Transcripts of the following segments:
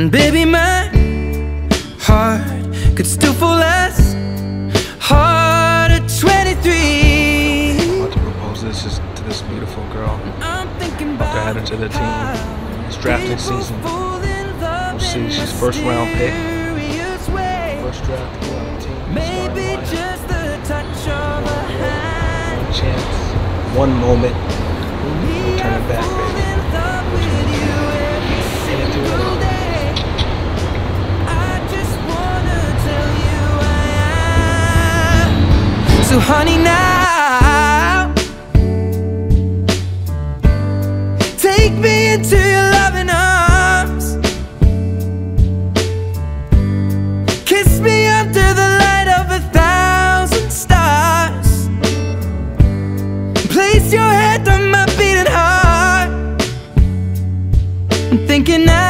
And baby, my heart could still fall as hard at 23. I'm about to propose this is to this beautiful girl. I'm thinking About to about head into the team. It's drafting season. We'll see, she's first round pick. First draft on team. Maybe just the touch of a hand. One chance, one moment. No turning back, baby. So honey now Take me into your loving arms. Kiss me under the light of a thousand stars. Place your head on my beating heart. I'm thinking out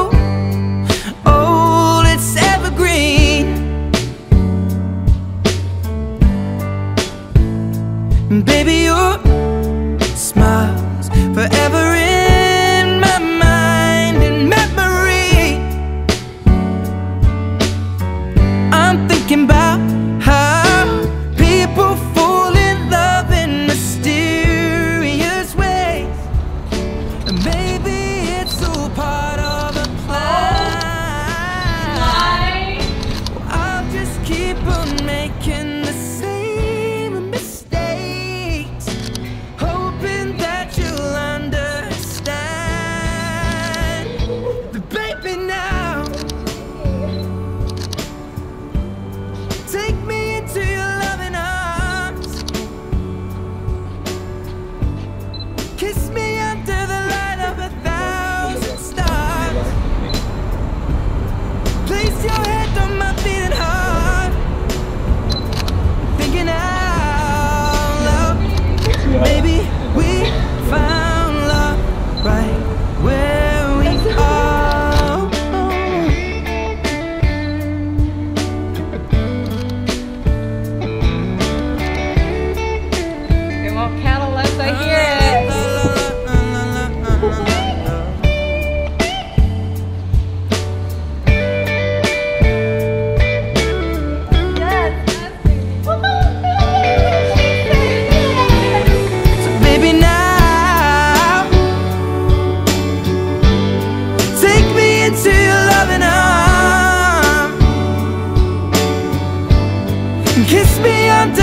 Baby, your smile's forever in my mind and memory I'm thinking about how people fall in love in mysterious ways. And maybe it's all part of a plan. I'll just keep on making kiss me under